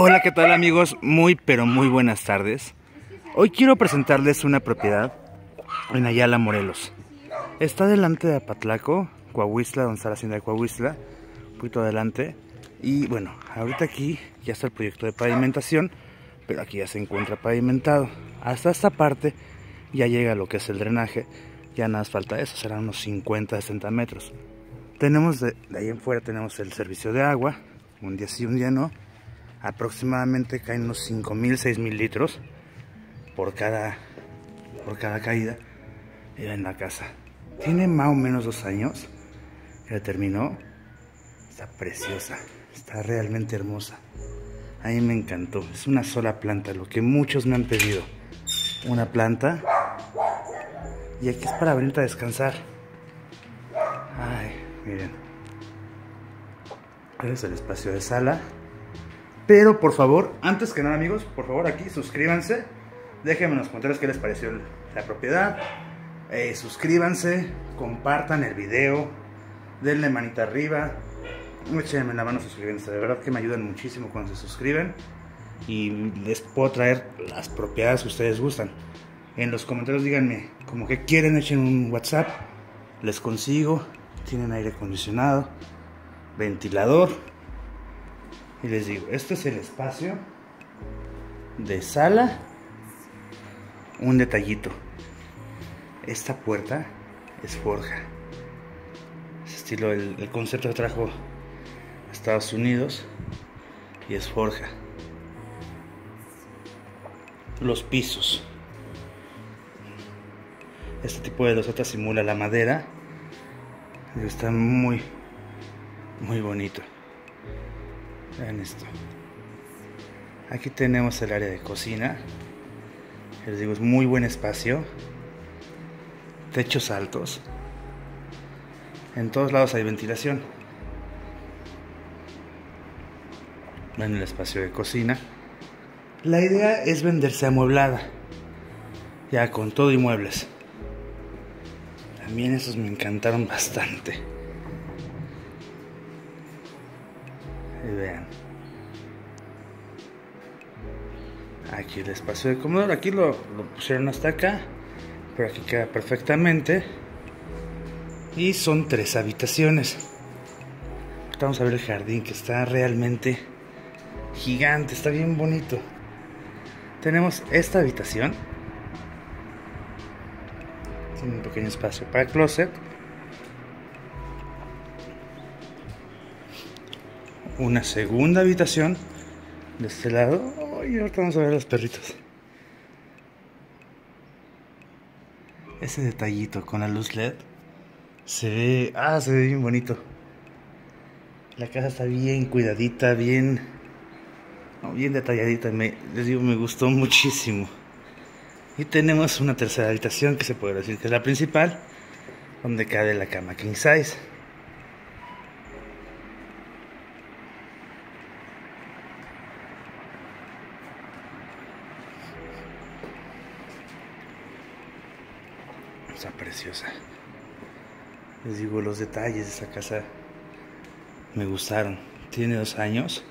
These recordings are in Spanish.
Hola, ¿qué tal amigos? Muy, pero muy buenas tardes. Hoy quiero presentarles una propiedad en Ayala, Morelos. Está delante de Apatlaco, Coahuistla, donde está la hacienda de Coahuistla, un poquito adelante. Y bueno, ahorita aquí ya está el proyecto de pavimentación, pero aquí ya se encuentra pavimentado. Hasta esta parte ya llega lo que es el drenaje, ya nada más falta eso, serán unos 50, 60 metros. Tenemos de, de ahí en fuera tenemos el servicio de agua, un día sí, un día no. Aproximadamente caen unos 5.000, 6.000 litros por cada, por cada caída en la casa. Tiene más o menos dos años. Ya terminó. Está preciosa. Está realmente hermosa. A mí me encantó. Es una sola planta, lo que muchos me han pedido. Una planta. Y aquí es para venir a descansar. Ay, miren. Este es el espacio de sala. Pero por favor, antes que nada amigos, por favor aquí suscríbanse. Déjenme en los comentarios qué les pareció la propiedad. Eh, suscríbanse, compartan el video, denle manita arriba. Échenme la mano suscríbanse, de verdad que me ayudan muchísimo cuando se suscriben. Y les puedo traer las propiedades que ustedes gustan. En los comentarios díganme como que quieren, echen un WhatsApp. Les consigo. Tienen aire acondicionado, ventilador y les digo, este es el espacio de sala. Un detallito. Esta puerta es forja. Es estilo, el, el concepto que trajo Estados Unidos y es forja. Los pisos. Este tipo de loseta simula la madera. Está muy, muy bonito. Vean esto. Aquí tenemos el área de cocina. Les digo, es muy buen espacio. Techos altos. En todos lados hay ventilación. Ven el espacio de cocina. La idea es venderse amueblada. Ya con todo y muebles. También esos me encantaron bastante. Aquí el espacio de comedor. Aquí lo, pusieron hasta acá. Pero aquí queda perfectamente. Y son tres habitaciones. Vamos a ver el jardín que está realmente gigante. Está bien bonito. Tenemos esta habitación. Tiene un pequeño espacio para el closet. una segunda habitación de este lado. Y ahorita vamos a ver los perritos. Ese detallito con la luz LED se ve, ah, se ve bien bonito. La casa está bien cuidadita, bien, bien detalladita. Me, les digo, me gustó muchísimo. Y tenemos una tercera habitación que se puede decir que es la principal, donde cabe la cama king size. Está preciosa. Les digo, los detalles de esta casa me gustaron. Tiene dos años.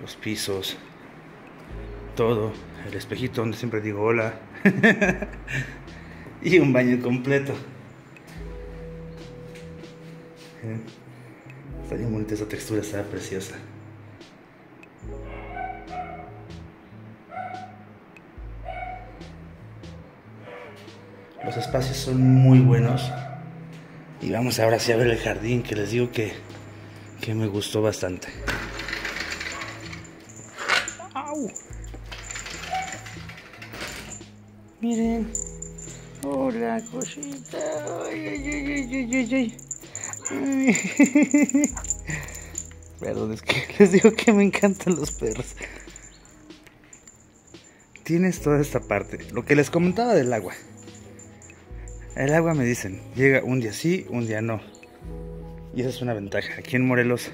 Los pisos. Todo. El espejito donde siempre digo hola. y un baño completo. Está bien bonita esa textura, está preciosa. Los espacios son muy buenos. Y vamos ahora sí a ver el jardín, que les digo que, que me gustó bastante. Miren. Hola, cosita. Perdón, es que les digo que me encantan los perros. Tienes toda esta parte. Lo que les comentaba del agua. El agua me dicen, llega un día sí, un día no. Y esa es una ventaja. Aquí en Morelos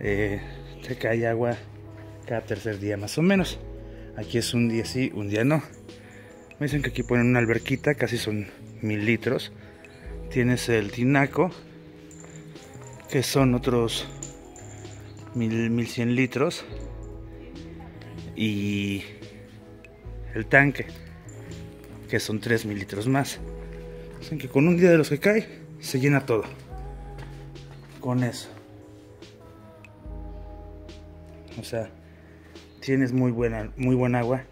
eh, se cae agua cada tercer día más o menos. Aquí es un día sí, un día no. Me dicen que aquí ponen una alberquita, casi son mil litros. Tienes el tinaco, que son otros mil, mil cien litros. y el tanque, que son 3 mililitros más. Que con un día de los que cae, se llena todo. Con eso. O sea, tienes muy buena, muy buena agua.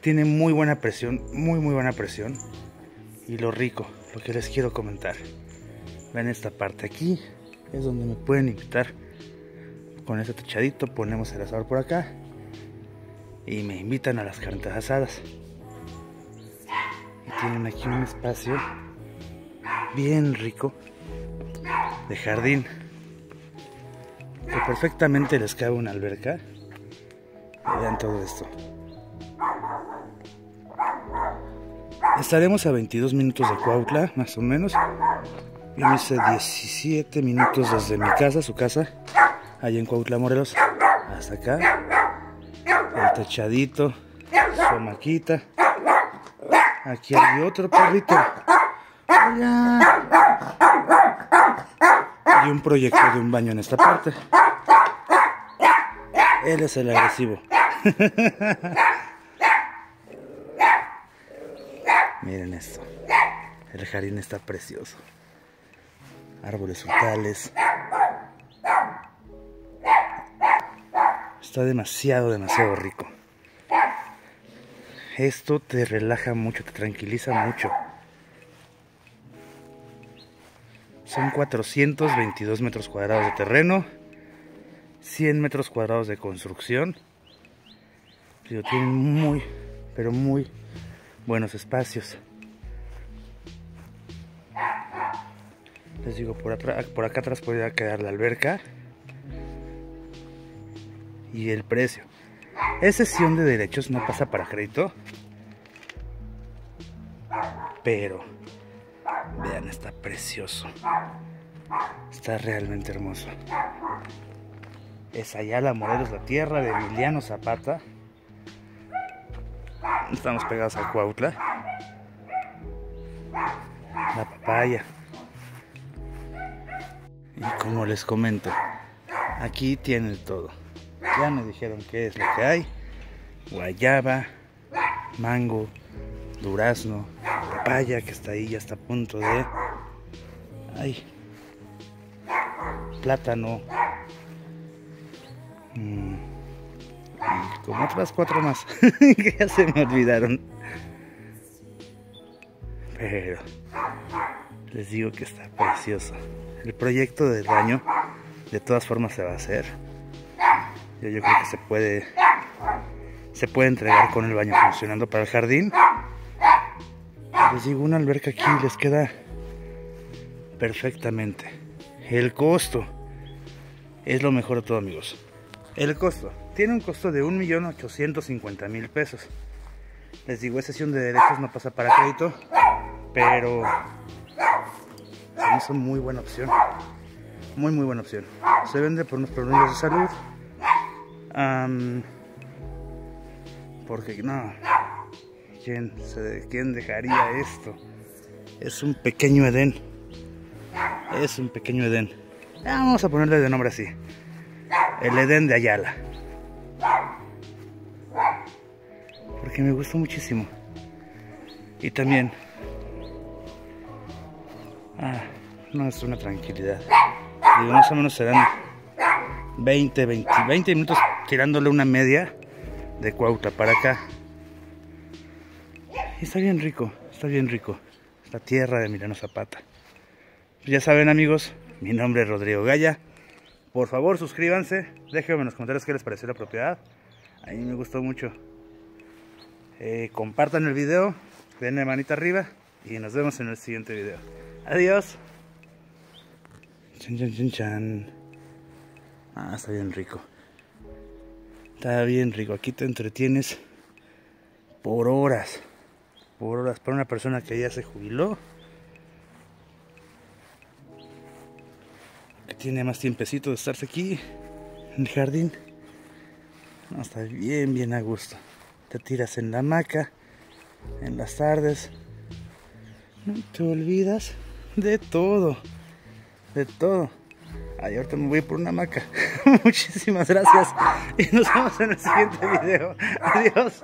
Tiene muy buena presión, muy muy buena presión. Y lo rico, lo que les quiero comentar. Ven esta parte aquí, es donde me pueden invitar. Con ese techadito ponemos el asador por acá. Y me invitan a las carnitas asadas. Tienen aquí un espacio bien rico de jardín que perfectamente les cabe una alberca. Vean todo esto. Estaremos a 22 minutos de Cuautla, más o menos. Yo me hice 17 minutos desde mi casa, su casa, allá en Cuautla, Morelos, hasta acá. El techadito, su maquita. Aquí hay otro perrito. Y un proyecto de un baño en esta parte. Él es el agresivo. Miren esto. El jardín está precioso. Árboles frutales. Está demasiado, demasiado rico. Esto te relaja mucho, te tranquiliza mucho. Son 422 metros cuadrados de terreno. 100 metros cuadrados de construcción. tienen muy, pero muy buenos espacios. Les digo, por, atrás, por acá atrás podría quedar la alberca. Y el precio. Es sesión de derechos, no pasa para crédito. Pero, vean, está precioso. Está realmente hermoso es la Morelos, la tierra de Emiliano Zapata. Estamos pegados a Cuautla. La papaya. Y como les comento, aquí tienen todo. Ya me dijeron qué es lo que hay. Guayaba, mango, durazno, papaya que está ahí, ya está a punto de... Ay, plátano, Mm. Como otras cuatro más que ya se me olvidaron. Pero les digo que está precioso. El proyecto del baño de todas formas se va a hacer. Yo, yo creo que se puede se puede entregar con el baño funcionando para el jardín. Les digo, una alberca aquí les queda perfectamente. El costo es lo mejor de todo, amigos. El costo. Tiene un costo de 1.850.000 pesos. Les digo, es sesión de derechos, no pasa para crédito. Pero es una muy buena opción. Muy, muy buena opción. Se vende por unos problemas de salud. Porque no. ¿Quién, se, ¿Quién dejaría esto? Es un pequeño Edén. Es un pequeño Edén. Vamos a ponerle de nombre así el Edén de Ayala. Porque me gustó muchísimo. Y también... Ah, no es una tranquilidad. Digo, más o menos serán 20, 20, 20 minutos tirándole una media de Cuauta para acá. Y está bien rico, está bien rico. La tierra de Milano Zapata. Ya saben amigos, mi nombre es Rodrigo Gaya. Por favor, suscríbanse. Déjenme en los comentarios qué les pareció la propiedad. A mí me gustó mucho. Eh, compartan el video. Denle manita arriba. Y nos vemos en el siguiente video. Adiós. Chan, chan, chan, chan. Ah, está bien rico. Está bien rico. Aquí te entretienes por horas. Por horas. Para una persona que ya se jubiló. tiene más tiempecito de estarse aquí en el jardín. No, está bien, bien a gusto. Te tiras en la hamaca en las tardes. No te olvidas de todo. De todo. Ay, ahorita me voy por una hamaca. Muchísimas gracias y nos vemos en el siguiente video. Adiós.